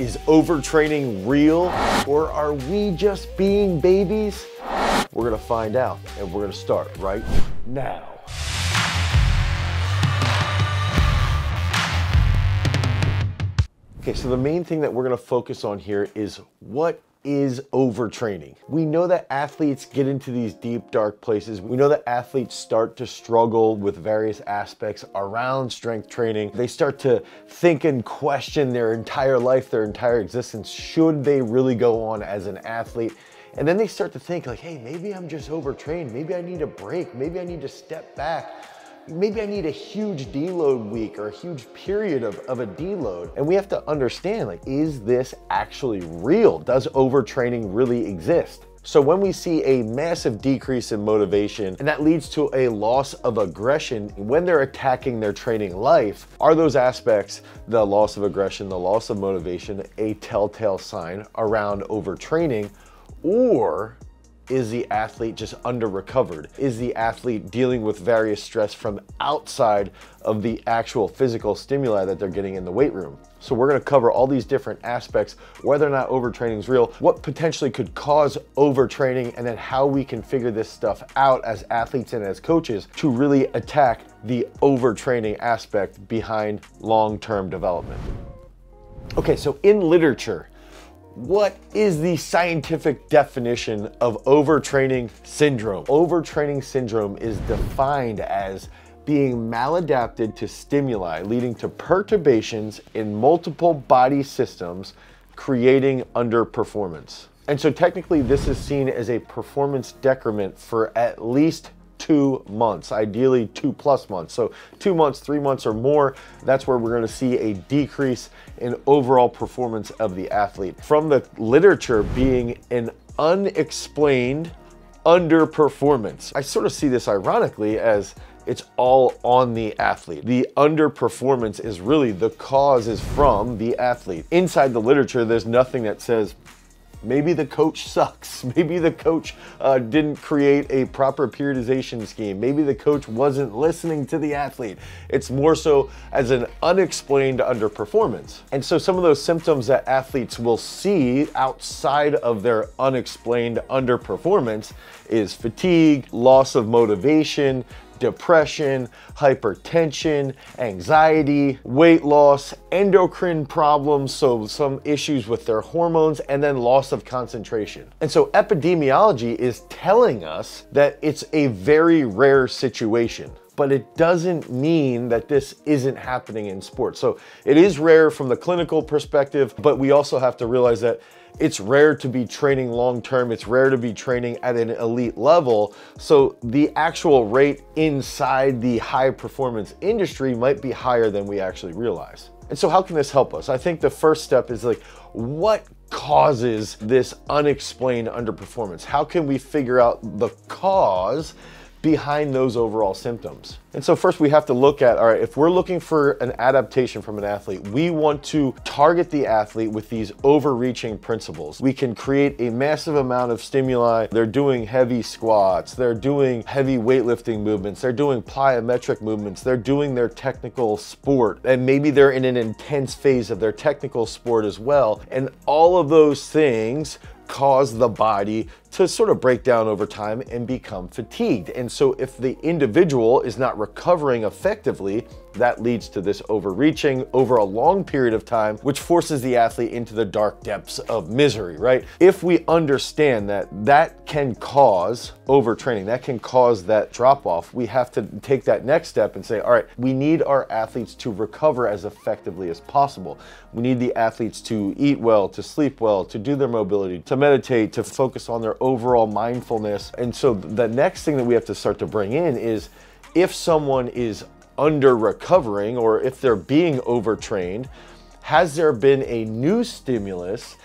Is overtraining real or are we just being babies? We're gonna find out and we're gonna start right now. Okay, so the main thing that we're gonna focus on here is what is overtraining. We know that athletes get into these deep, dark places. We know that athletes start to struggle with various aspects around strength training. They start to think and question their entire life, their entire existence. Should they really go on as an athlete? And then they start to think like, hey, maybe I'm just overtrained. Maybe I need a break. Maybe I need to step back maybe I need a huge deload week or a huge period of, of a deload. And we have to understand like, is this actually real? Does overtraining really exist? So when we see a massive decrease in motivation and that leads to a loss of aggression when they're attacking their training life, are those aspects, the loss of aggression, the loss of motivation, a telltale sign around overtraining? Or is the athlete just under recovered? Is the athlete dealing with various stress from outside of the actual physical stimuli that they're getting in the weight room? So we're gonna cover all these different aspects, whether or not overtraining is real, what potentially could cause overtraining, and then how we can figure this stuff out as athletes and as coaches to really attack the overtraining aspect behind long-term development. Okay, so in literature, what is the scientific definition of overtraining syndrome? Overtraining syndrome is defined as being maladapted to stimuli, leading to perturbations in multiple body systems, creating underperformance. And so technically this is seen as a performance decrement for at least two months, ideally two plus months. So two months, three months or more, that's where we're gonna see a decrease in overall performance of the athlete. From the literature being an unexplained underperformance. I sort of see this ironically as it's all on the athlete. The underperformance is really the cause is from the athlete. Inside the literature, there's nothing that says Maybe the coach sucks. Maybe the coach uh, didn't create a proper periodization scheme. Maybe the coach wasn't listening to the athlete. It's more so as an unexplained underperformance. And so some of those symptoms that athletes will see outside of their unexplained underperformance is fatigue, loss of motivation, depression, hypertension, anxiety, weight loss, endocrine problems, so some issues with their hormones, and then loss of concentration. And so epidemiology is telling us that it's a very rare situation but it doesn't mean that this isn't happening in sports. So it is rare from the clinical perspective, but we also have to realize that it's rare to be training long term. It's rare to be training at an elite level. So the actual rate inside the high performance industry might be higher than we actually realize. And so how can this help us? I think the first step is like, what causes this unexplained underperformance? How can we figure out the cause behind those overall symptoms. And so first we have to look at, all right, if we're looking for an adaptation from an athlete, we want to target the athlete with these overreaching principles. We can create a massive amount of stimuli. They're doing heavy squats, they're doing heavy weightlifting movements, they're doing plyometric movements, they're doing their technical sport, and maybe they're in an intense phase of their technical sport as well. And all of those things cause the body to sort of break down over time and become fatigued. And so if the individual is not recovering effectively, that leads to this overreaching over a long period of time, which forces the athlete into the dark depths of misery, right? If we understand that that can cause overtraining, that can cause that drop off, we have to take that next step and say, all right, we need our athletes to recover as effectively as possible. We need the athletes to eat well, to sleep well, to do their mobility, to meditate, to focus on their overall mindfulness. And so the next thing that we have to start to bring in is if someone is under recovering or if they're being overtrained, has there been a new stimulus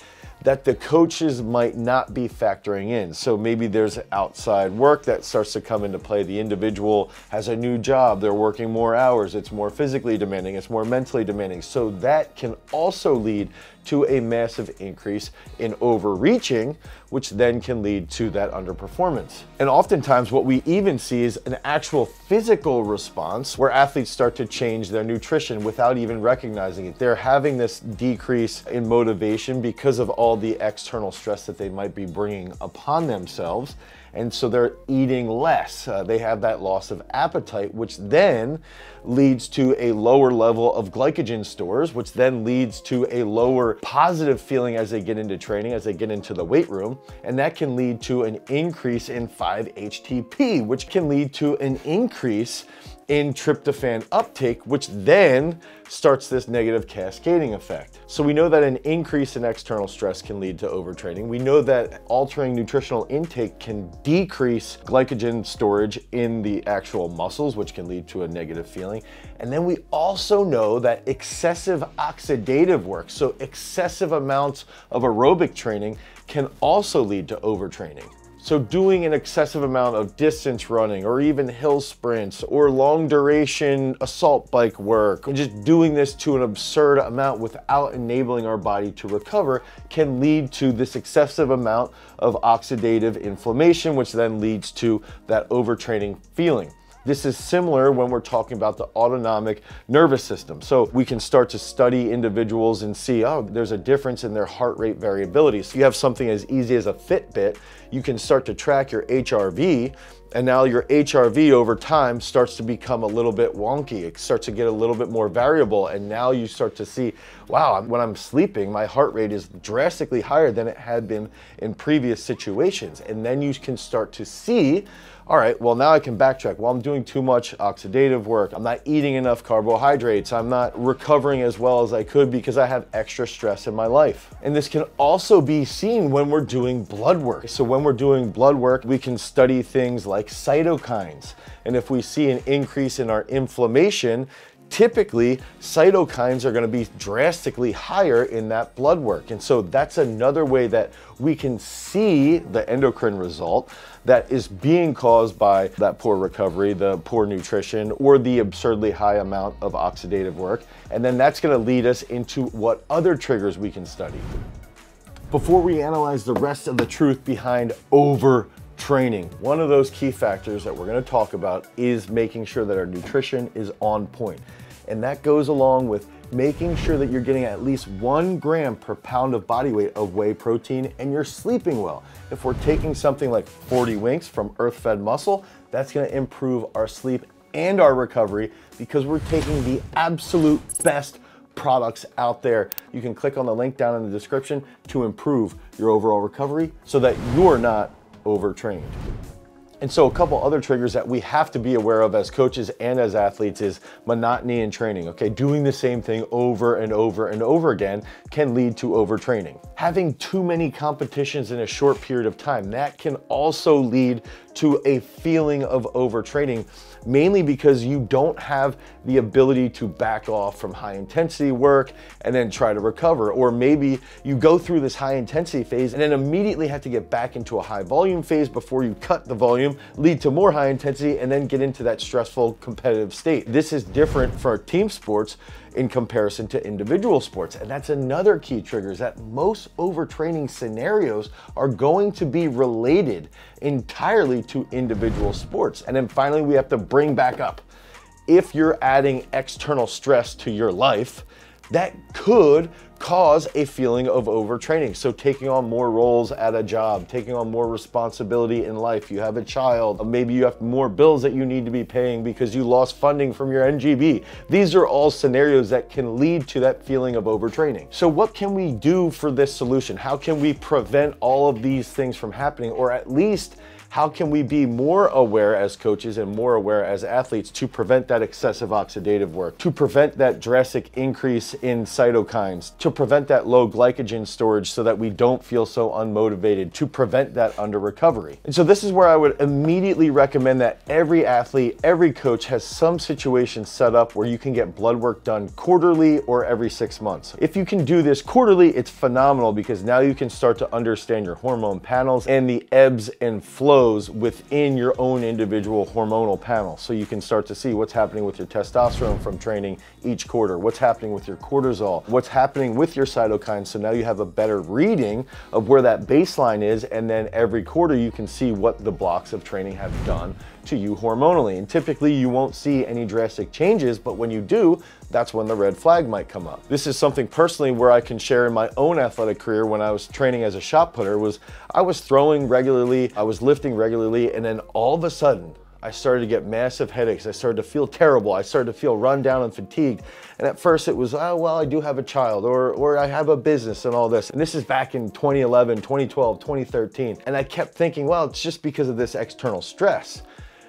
that the coaches might not be factoring in. So maybe there's outside work that starts to come into play. The individual has a new job, they're working more hours, it's more physically demanding, it's more mentally demanding. So that can also lead to a massive increase in overreaching, which then can lead to that underperformance. And oftentimes, what we even see is an actual physical response where athletes start to change their nutrition without even recognizing it. They're having this decrease in motivation because of all the external stress that they might be bringing upon themselves and so they're eating less. Uh, they have that loss of appetite, which then leads to a lower level of glycogen stores, which then leads to a lower positive feeling as they get into training, as they get into the weight room. And that can lead to an increase in 5-HTP, which can lead to an increase in tryptophan uptake, which then starts this negative cascading effect. So we know that an increase in external stress can lead to overtraining. We know that altering nutritional intake can decrease glycogen storage in the actual muscles, which can lead to a negative feeling. And then we also know that excessive oxidative work, so excessive amounts of aerobic training can also lead to overtraining. So doing an excessive amount of distance running or even hill sprints or long duration assault bike work, and just doing this to an absurd amount without enabling our body to recover can lead to this excessive amount of oxidative inflammation, which then leads to that overtraining feeling. This is similar when we're talking about the autonomic nervous system. So we can start to study individuals and see, oh, there's a difference in their heart rate variability. So you have something as easy as a Fitbit, you can start to track your HRV and now your HRV over time starts to become a little bit wonky. It starts to get a little bit more variable. And now you start to see, wow, when I'm sleeping, my heart rate is drastically higher than it had been in previous situations. And then you can start to see all right, well, now I can backtrack. Well, I'm doing too much oxidative work. I'm not eating enough carbohydrates. I'm not recovering as well as I could because I have extra stress in my life. And this can also be seen when we're doing blood work. So when we're doing blood work, we can study things like cytokines. And if we see an increase in our inflammation, typically cytokines are going to be drastically higher in that blood work. And so that's another way that we can see the endocrine result that is being caused by that poor recovery, the poor nutrition, or the absurdly high amount of oxidative work. And then that's going to lead us into what other triggers we can study. Before we analyze the rest of the truth behind over training. One of those key factors that we're gonna talk about is making sure that our nutrition is on point. And that goes along with making sure that you're getting at least one gram per pound of body weight of whey protein and you're sleeping well. If we're taking something like 40 winks from earth fed muscle, that's gonna improve our sleep and our recovery because we're taking the absolute best products out there. You can click on the link down in the description to improve your overall recovery so that you're not overtrained. And so a couple other triggers that we have to be aware of as coaches and as athletes is monotony in training, okay? Doing the same thing over and over and over again can lead to overtraining. Having too many competitions in a short period of time, that can also lead to a feeling of overtraining, mainly because you don't have the ability to back off from high intensity work and then try to recover. Or maybe you go through this high intensity phase and then immediately have to get back into a high volume phase before you cut the volume, lead to more high intensity, and then get into that stressful competitive state. This is different for team sports in comparison to individual sports. And that's another key trigger is that most overtraining scenarios are going to be related entirely to individual sports. And then finally, we have to bring back up if you're adding external stress to your life, that could cause a feeling of overtraining. So taking on more roles at a job, taking on more responsibility in life. You have a child, maybe you have more bills that you need to be paying because you lost funding from your NGB. These are all scenarios that can lead to that feeling of overtraining. So what can we do for this solution? How can we prevent all of these things from happening or at least how can we be more aware as coaches and more aware as athletes to prevent that excessive oxidative work, to prevent that drastic increase in cytokines, to prevent that low glycogen storage so that we don't feel so unmotivated, to prevent that under recovery. And so this is where I would immediately recommend that every athlete, every coach has some situation set up where you can get blood work done quarterly or every six months. If you can do this quarterly, it's phenomenal because now you can start to understand your hormone panels and the ebbs and flows flows within your own individual hormonal panel. So you can start to see what's happening with your testosterone from training each quarter, what's happening with your cortisol, what's happening with your cytokines. So now you have a better reading of where that baseline is. And then every quarter you can see what the blocks of training have done to you hormonally. And typically you won't see any drastic changes, but when you do, that's when the red flag might come up. This is something personally where I can share in my own athletic career when I was training as a shot putter was I was throwing regularly, I was lifting regularly, and then all of a sudden, I started to get massive headaches. I started to feel terrible. I started to feel run down and fatigued. And at first it was, oh, well, I do have a child or, or I have a business and all this. And this is back in 2011, 2012, 2013. And I kept thinking, well, it's just because of this external stress.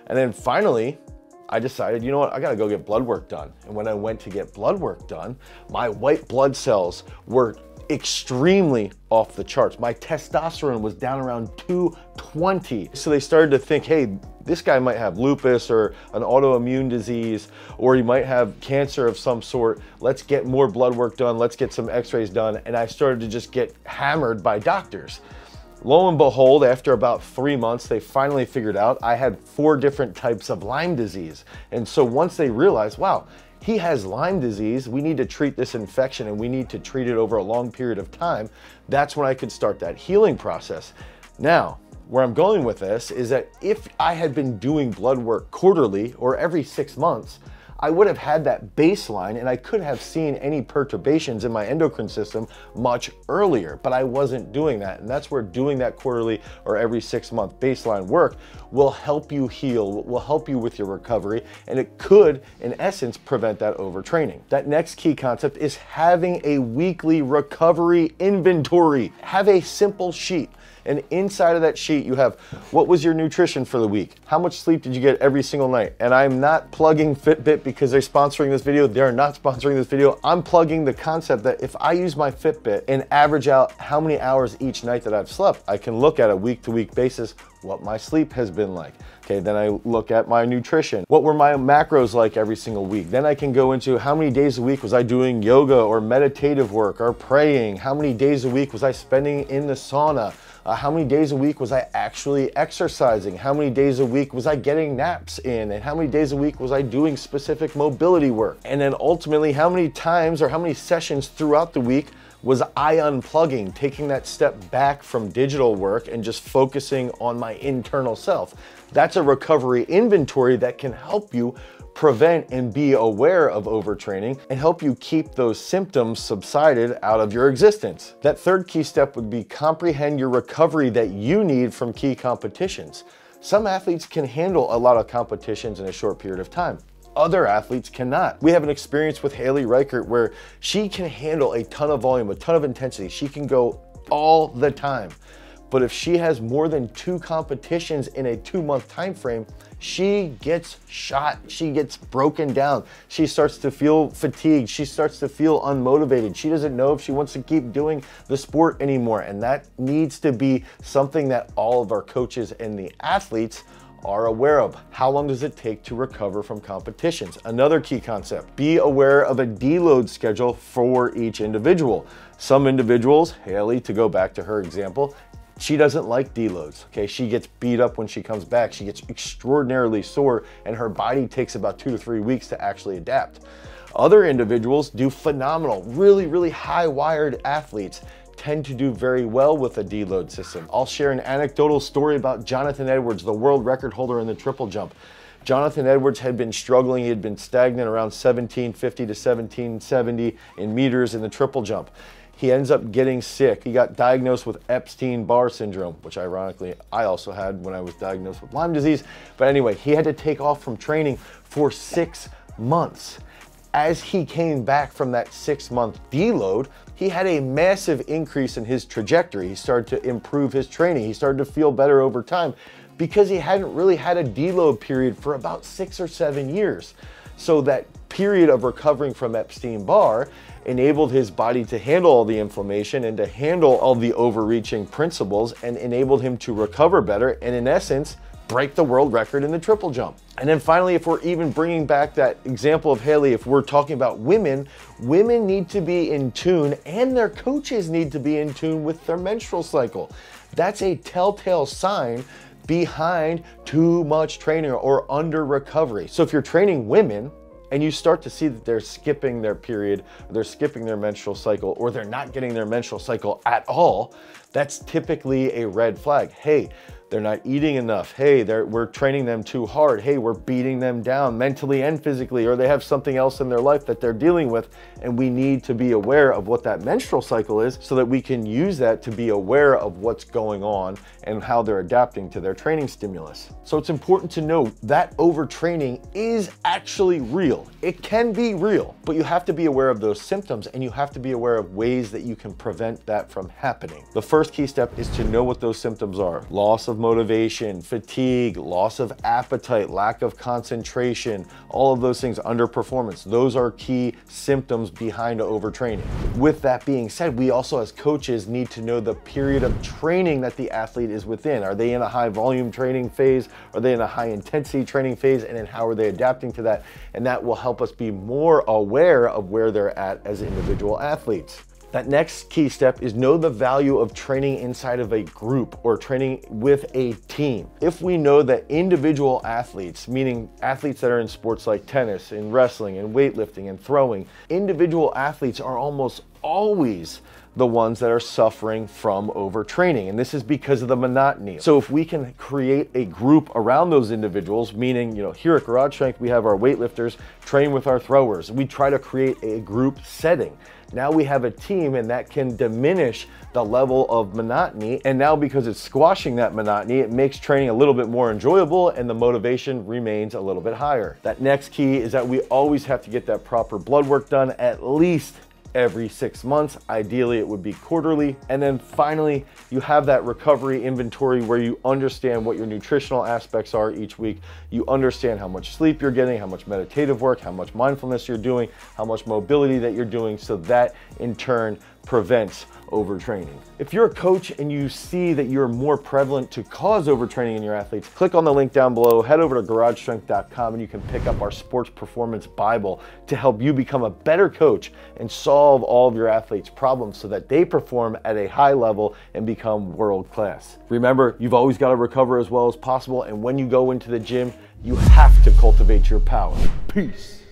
And then finally, I decided, you know what, I gotta go get blood work done. And when I went to get blood work done, my white blood cells were extremely off the charts. My testosterone was down around 220. So they started to think, hey, this guy might have lupus or an autoimmune disease, or he might have cancer of some sort. Let's get more blood work done. Let's get some x-rays done. And I started to just get hammered by doctors. Lo and behold, after about three months, they finally figured out I had four different types of Lyme disease. And so once they realized, wow, he has Lyme disease, we need to treat this infection and we need to treat it over a long period of time, that's when I could start that healing process. Now, where I'm going with this is that if I had been doing blood work quarterly or every six months, I would have had that baseline and I could have seen any perturbations in my endocrine system much earlier, but I wasn't doing that. And that's where doing that quarterly or every six month baseline work will help you heal, will help you with your recovery, and it could, in essence, prevent that overtraining. That next key concept is having a weekly recovery inventory. Have a simple sheet. And inside of that sheet, you have what was your nutrition for the week? How much sleep did you get every single night? And I'm not plugging Fitbit because they're sponsoring this video. They're not sponsoring this video. I'm plugging the concept that if I use my Fitbit and average out how many hours each night that I've slept, I can look at a week to week basis what my sleep has been like. Okay, then I look at my nutrition. What were my macros like every single week? Then I can go into how many days a week was I doing yoga or meditative work or praying? How many days a week was I spending in the sauna? Uh, how many days a week was I actually exercising? How many days a week was I getting naps in? And how many days a week was I doing specific mobility work? And then ultimately, how many times or how many sessions throughout the week was I unplugging, taking that step back from digital work and just focusing on my internal self. That's a recovery inventory that can help you prevent and be aware of overtraining and help you keep those symptoms subsided out of your existence. That third key step would be comprehend your recovery that you need from key competitions. Some athletes can handle a lot of competitions in a short period of time. Other athletes cannot. We have an experience with Hayley Reichardt where she can handle a ton of volume, a ton of intensity. She can go all the time. But if she has more than two competitions in a two month time frame, she gets shot. She gets broken down. She starts to feel fatigued. She starts to feel unmotivated. She doesn't know if she wants to keep doing the sport anymore. And that needs to be something that all of our coaches and the athletes are aware of. How long does it take to recover from competitions? Another key concept, be aware of a deload schedule for each individual. Some individuals, Hayley, to go back to her example, she doesn't like deloads, okay? She gets beat up when she comes back. She gets extraordinarily sore and her body takes about two to three weeks to actually adapt. Other individuals do phenomenal, really, really high wired athletes tend to do very well with a deload system. I'll share an anecdotal story about Jonathan Edwards, the world record holder in the triple jump. Jonathan Edwards had been struggling. He had been stagnant around 1750 to 1770 in meters in the triple jump. He ends up getting sick. He got diagnosed with Epstein-Barr syndrome, which ironically I also had when I was diagnosed with Lyme disease. But anyway, he had to take off from training for six months. As he came back from that six month deload, he had a massive increase in his trajectory. He started to improve his training. He started to feel better over time because he hadn't really had a deload period for about six or seven years. So that period of recovering from Epstein-Barr enabled his body to handle all the inflammation and to handle all the overreaching principles and enabled him to recover better and in essence break the world record in the triple jump. And then finally, if we're even bringing back that example of Hayley, if we're talking about women, women need to be in tune and their coaches need to be in tune with their menstrual cycle. That's a telltale sign behind too much training or under recovery. So if you're training women, and you start to see that they're skipping their period, they're skipping their menstrual cycle, or they're not getting their menstrual cycle at all, that's typically a red flag. Hey, they're not eating enough. Hey, we're training them too hard. Hey, we're beating them down mentally and physically, or they have something else in their life that they're dealing with. And we need to be aware of what that menstrual cycle is so that we can use that to be aware of what's going on and how they're adapting to their training stimulus. So it's important to know that overtraining is actually real. It can be real, but you have to be aware of those symptoms and you have to be aware of ways that you can prevent that from happening. The first key step is to know what those symptoms are. Loss of of motivation, fatigue, loss of appetite, lack of concentration, all of those things, underperformance. Those are key symptoms behind overtraining. With that being said, we also as coaches need to know the period of training that the athlete is within. Are they in a high volume training phase? Are they in a high intensity training phase? And then how are they adapting to that? And that will help us be more aware of where they're at as individual athletes. That next key step is know the value of training inside of a group or training with a team. If we know that individual athletes, meaning athletes that are in sports like tennis and wrestling and weightlifting and throwing, individual athletes are almost always the ones that are suffering from overtraining. And this is because of the monotony. So if we can create a group around those individuals, meaning, you know, here at Garage Strength, we have our weightlifters train with our throwers. We try to create a group setting. Now we have a team and that can diminish the level of monotony. And now because it's squashing that monotony, it makes training a little bit more enjoyable and the motivation remains a little bit higher. That next key is that we always have to get that proper blood work done at least every six months. Ideally, it would be quarterly. And then finally, you have that recovery inventory where you understand what your nutritional aspects are each week. You understand how much sleep you're getting, how much meditative work, how much mindfulness you're doing, how much mobility that you're doing, so that in turn prevents overtraining. If you're a coach and you see that you're more prevalent to cause overtraining in your athletes, click on the link down below, head over to garagestrength.com and you can pick up our sports performance Bible to help you become a better coach and solve all of your athletes' problems so that they perform at a high level and become world class. Remember, you've always got to recover as well as possible and when you go into the gym, you have to cultivate your power. Peace.